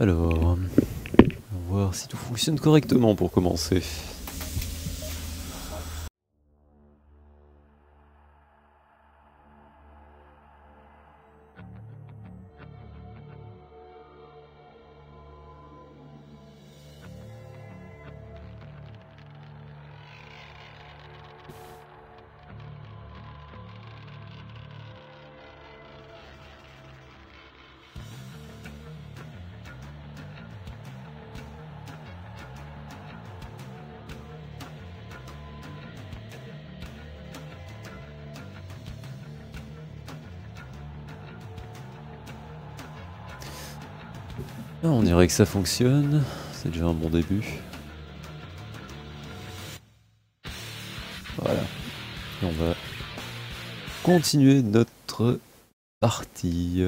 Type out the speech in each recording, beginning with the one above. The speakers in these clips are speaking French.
Alors, on va voir si tout fonctionne correctement pour commencer. Ah, on dirait que ça fonctionne, c'est déjà un bon début. Voilà. Et on va continuer notre partie.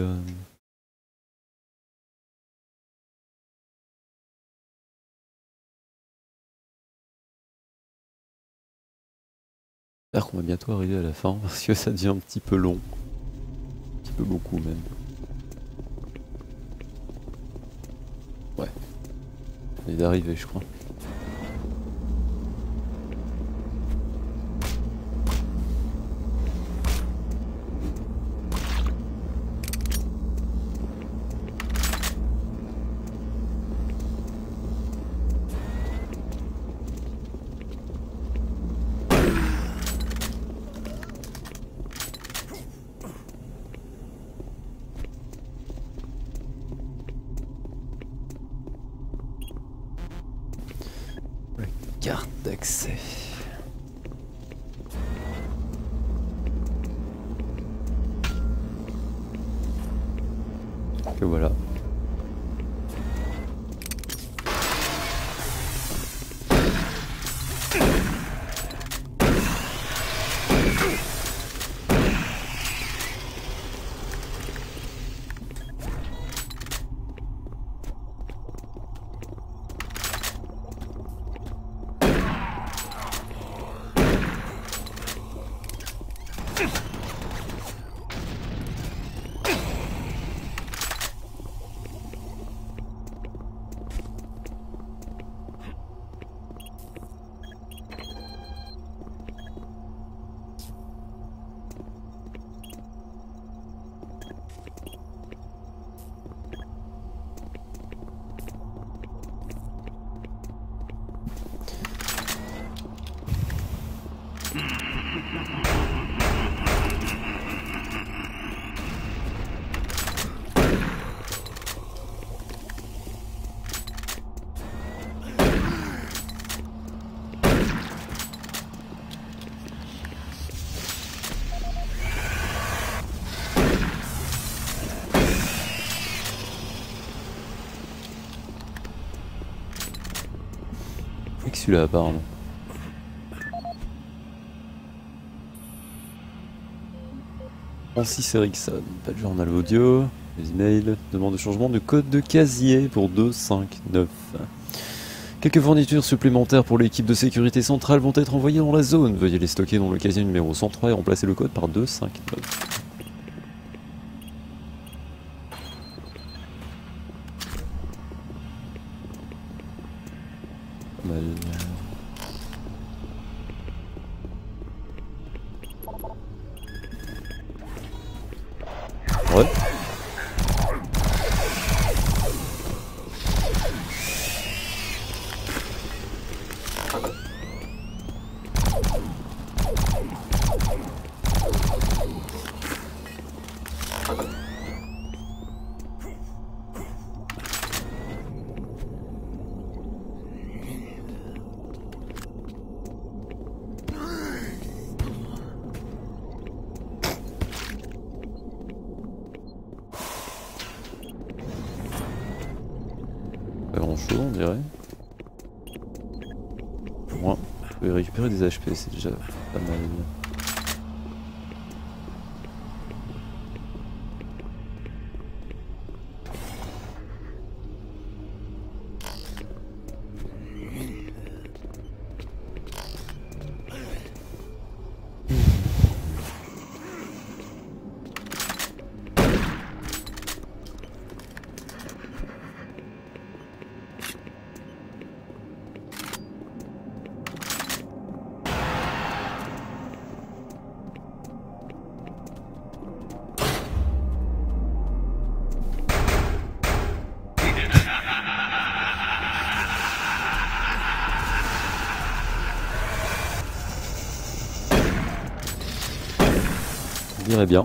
J'espère qu'on va bientôt arriver à la fin parce que ça devient un petit peu long. Un petit peu beaucoup même. Ouais. Est d'arriver je crois. Que voilà. Celui-là apparemment. Francis Erickson, pas de journal audio, les emails, demande de changement de code de casier pour 259. Quelques fournitures supplémentaires pour l'équipe de sécurité centrale vont être envoyées dans la zone. Veuillez les stocker dans le casier numéro 103 et remplacer le code par 259. Ouais. Pas grand chose on dirait. Au moins, récupérer des HP, c'est déjà pas mal. Dirait bien.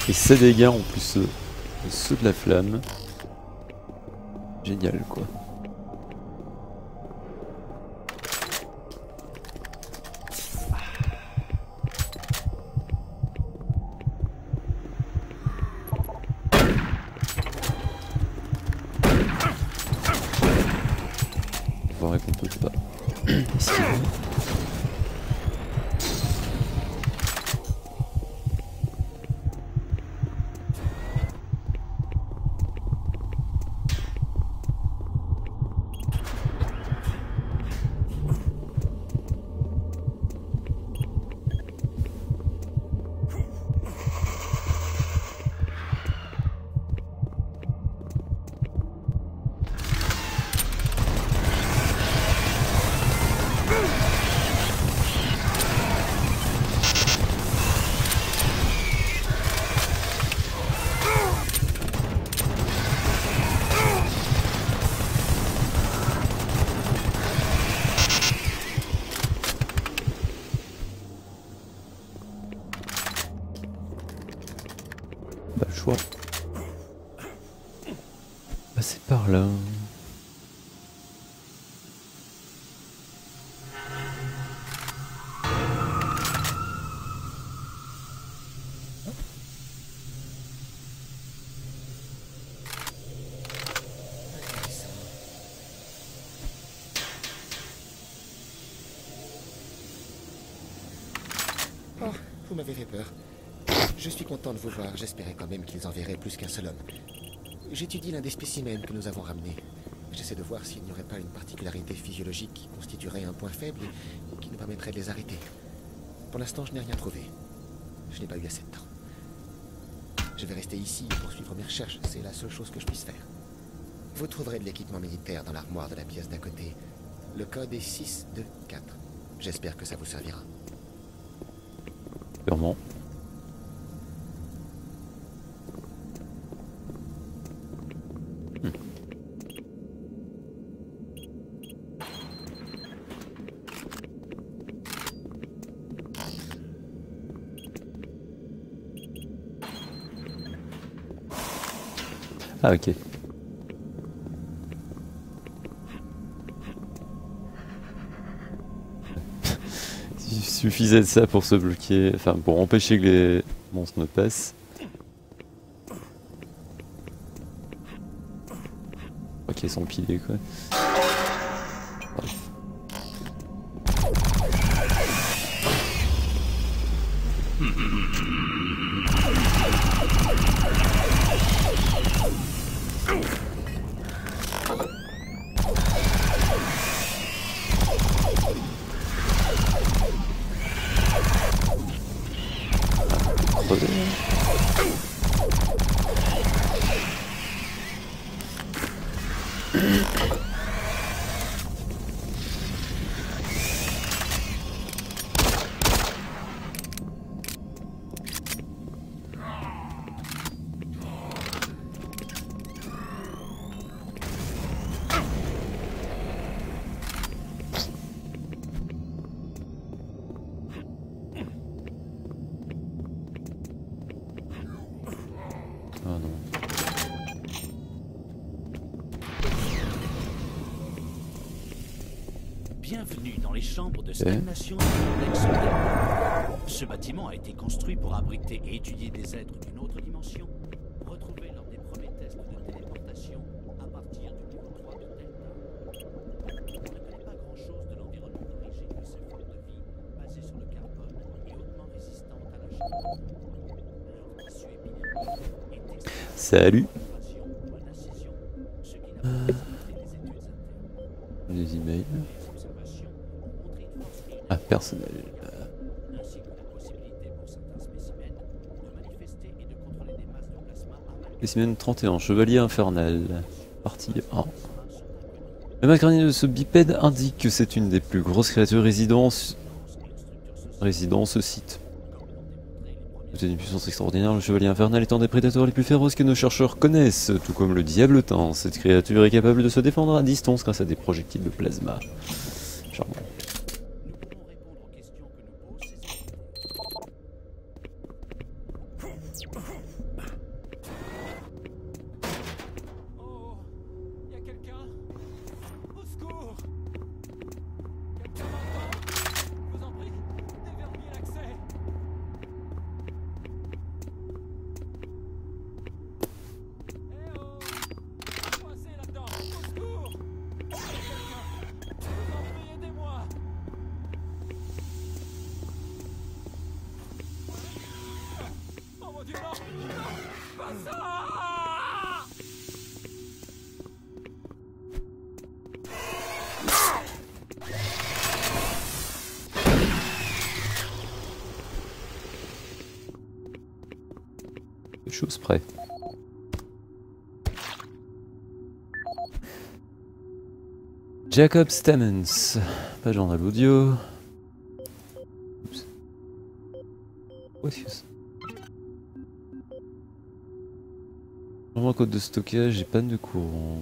Pris 7 dégâts en plus ceux, ceux de la flamme. Génial quoi. Passer par là. Oh, vous m'avez fait peur. Je suis content de vous voir. J'espérais quand même qu'ils enverraient plus qu'un seul homme. J'étudie l'un des spécimens que nous avons ramenés. J'essaie de voir s'il n'y aurait pas une particularité physiologique qui constituerait un point faible et qui nous permettrait de les arrêter. Pour l'instant, je n'ai rien trouvé. Je n'ai pas eu assez de temps. Je vais rester ici et poursuivre mes recherches. C'est la seule chose que je puisse faire. Vous trouverez de l'équipement militaire dans l'armoire de la pièce d'à côté. Le code est 624. J'espère que ça vous servira. Sûrement. Ah ok. Il suffisait de ça pour se bloquer, enfin pour empêcher que les monstres ne passent. Ok, ils sont pilés quoi. Crever. Ah Bienvenue dans les chambres de stagnation du complexe Delta. Ce bâtiment a été construit pour abriter et étudier des êtres d'une autre dimension, retrouvés lors des premiers tests de téléportation à partir du niveau 3 de Delta. On ne connaît pas grand-chose de l'environnement d'origine de ces formes de vie basées sur le carbone et hautement résistantes à la chaleur. Leur tissu est exposé Salut Spécimen 31, Chevalier Infernal. Partie 1. plasma sont inconnus. Le macranie de ce bipède indique que c'est une des plus grosses créatures résidant, ce site. Doté d'une puissance extraordinaire, le chevalier infernal étant des prédateurs les plus féroces que nos chercheurs connaissent, tout comme le diabletin. Cette créature est capable de se défendre à distance grâce à des projectiles de plasma. Charmant. Jacob Stemmens, pas journal audio. Oups. Code de stockage et panne de courant.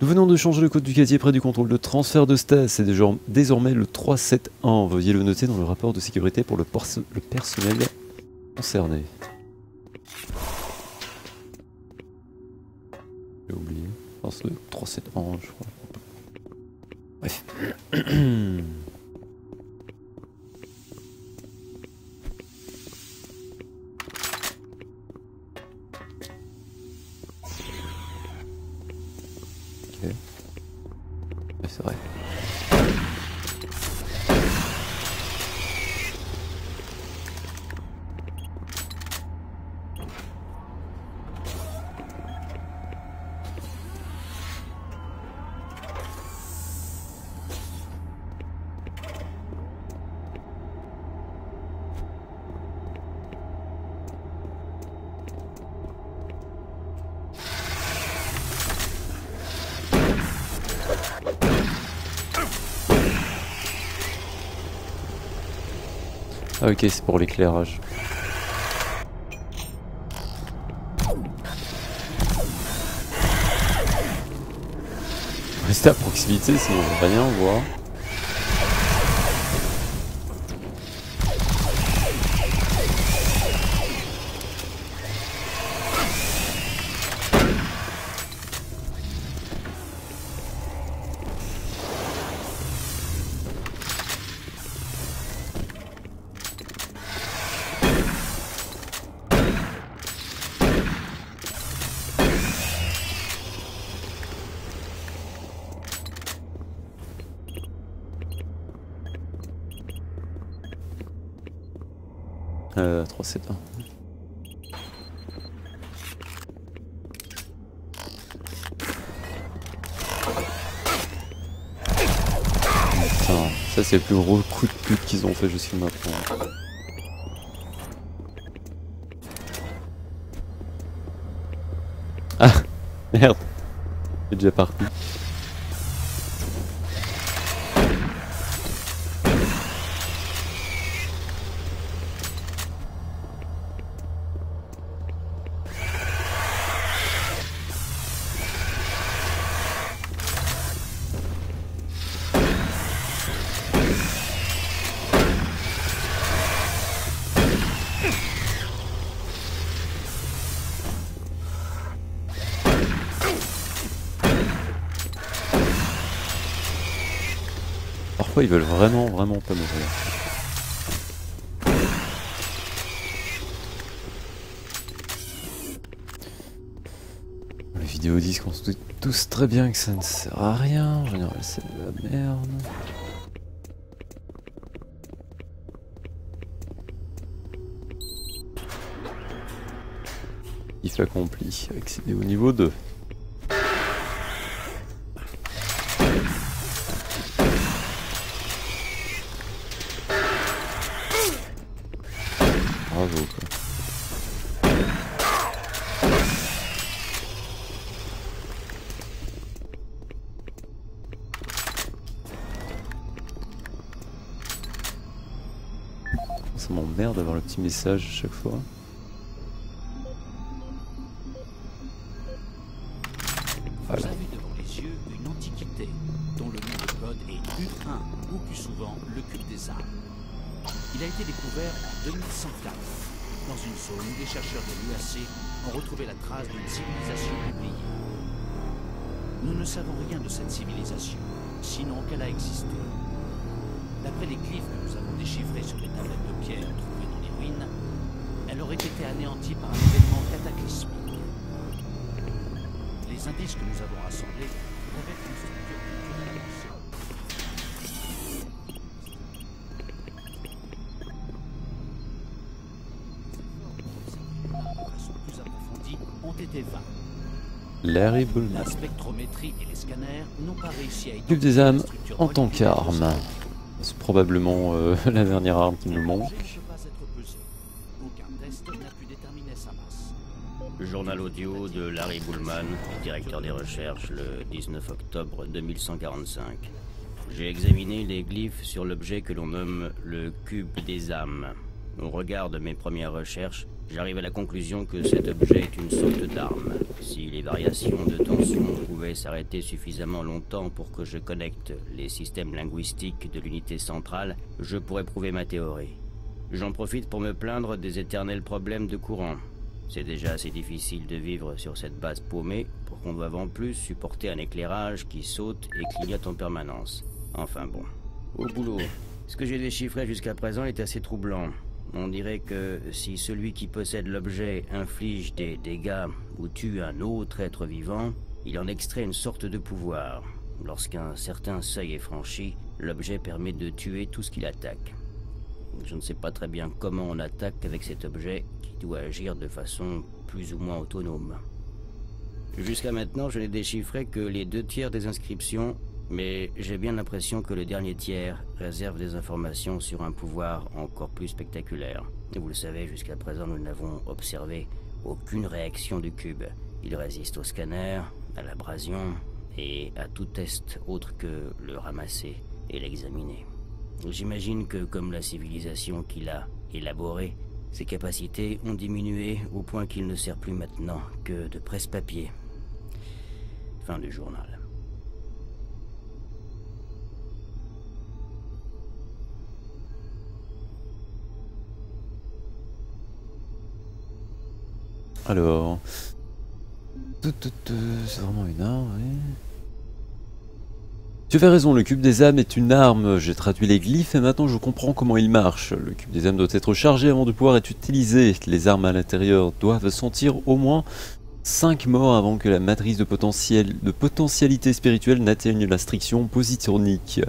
Nous venons de changer le code du casier près du contrôle de transfert de stas. C'est désormais le 371. Veuillez le noter dans le rapport de sécurité pour le personnel concerné. Le 371, je crois. Ah ok, c'est pour l'éclairage. Rester à proximité, sinon rien voir. Euh, 371. Putain, ça c'est le plus gros coup de pute qu'ils ont fait jusqu'à maintenant. Ah Merde C'est déjà parti. Ils veulent vraiment vraiment pas mourir. Les vidéos disent qu'on se doute tous très bien que ça ne sert à rien. En général c'est de la merde. Il accompli, accéder au niveau 2. M'emmerde d'avoir le petit message à chaque fois. Vous avez devant les yeux une antiquité dont le nom de code est U1 ou plus souvent le cube des armes. Il a été découvert en 2104 dans une zone où des chercheurs de l'UAC ont retrouvé la trace d'une civilisation oubliée. Nous ne savons rien de cette civilisation, sinon qu'elle a existé. D'après les glyphes que nous avons déchiffrés sur les tablettes de pierre trouvées dans les ruines, elle aurait été anéantie par un événement cataclysmique. Les indices que nous avons rassemblés révèlent une structure culturelle. Larry Bullman. La spectrométrie et les scanners n'ont pas réussi à des âmes en tant qu'arme. C'est probablement euh, la dernière arme qui nous manque. Journal audio de Larry Bullman, directeur des recherches, le 19 octobre 2145. J'ai examiné les glyphes sur l'objet que l'on nomme le cube des âmes. Au regard de mes premières recherches, j'arrive à la conclusion que cet objet est une sorte d'arme. Si les variations de tension pouvaient s'arrêter suffisamment longtemps pour que je connecte les systèmes linguistiques de l'unité centrale, je pourrais prouver ma théorie. J'en profite pour me plaindre des éternels problèmes de courant. C'est déjà assez difficile de vivre sur cette base paumée pour qu'on doive en plus supporter un éclairage qui saute et clignote en permanence. Enfin bon. Au boulot. Ce que j'ai déchiffré jusqu'à présent est assez troublant. On dirait que si celui qui possède l'objet inflige des dégâts ou tue un autre être vivant, il en extrait une sorte de pouvoir. Lorsqu'un certain seuil est franchi, l'objet permet de tuer tout ce qu'il attaque. Je ne sais pas très bien comment on attaque avec cet objet qui doit agir de façon plus ou moins autonome. Jusqu'à maintenant, je n'ai déchiffré que les deux tiers des inscriptions, mais j'ai bien l'impression que le dernier tiers réserve des informations sur un pouvoir encore plus spectaculaire. Et vous le savez, jusqu'à présent, nous n'avons observé aucune réaction du cube. Il résiste au scanner, à l'abrasion et à tout test autre que le ramasser et l'examiner. J'imagine que comme la civilisation qu'il a élaborée, ses capacités ont diminué au point qu'il ne sert plus maintenant que de presse-papier. Fin du journal. Alors. C'est vraiment une arme, oui. Tu avais raison, le cube des âmes est une arme. J'ai traduit les glyphes et maintenant je comprends comment il marche. Le cube des âmes doit être chargé avant de pouvoir être utilisé. Les armes à l'intérieur doivent sentir au moins 5 morts avant que la matrice de, potentiel, de potentialité spirituelle n'atteigne la striction positronique.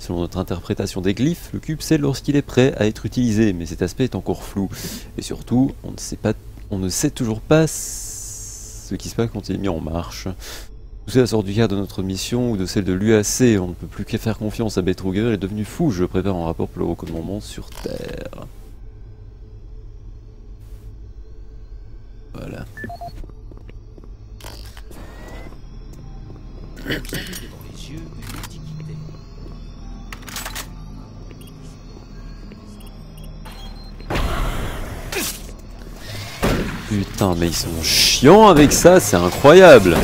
Selon notre interprétation des glyphes, le cube c'est lorsqu'il est prêt à être utilisé, mais cet aspect est encore flou. Et surtout, on ne sait, pas, on ne sait toujours pas ce qui se passe quand il est mis en marche. Tout cela sort du cadre de notre mission ou de celle de l'UAC. On ne peut plus qu'à faire confiance à Betruger. Il est devenu fou. Je prépare un rapport pour le recommandement sur Terre. Voilà. Putain, mais ils sont chiants avec ça, c'est incroyable.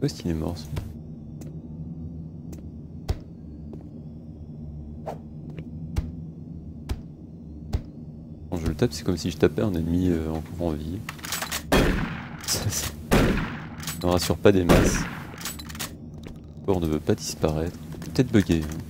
Où est-ce qu'il est mort Quand je le tape, c'est comme si je tapais un ennemi euh, encore en vie. Ça, ça ne rassure pas des masses. Le corps ne veut pas disparaître. Peut-être bugué. hein.